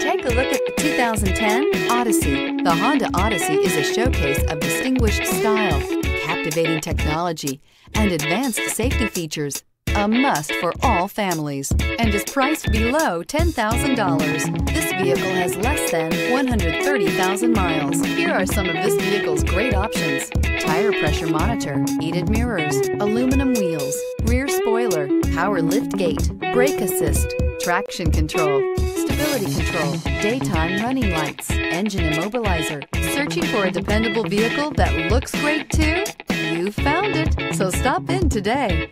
take a look at the 2010 Odyssey. The Honda Odyssey is a showcase of distinguished style, captivating technology, and advanced safety features. A must for all families and is priced below $10,000. This vehicle has less than 130,000 miles. Here are some of this vehicle's great options. Tire pressure monitor, heated mirrors, aluminum wheels, rear spoiler, power lift gate, brake assist, traction control, stability control, daytime running lights, engine immobilizer. Searching for a dependable vehicle that looks great too? You found it, so stop in today.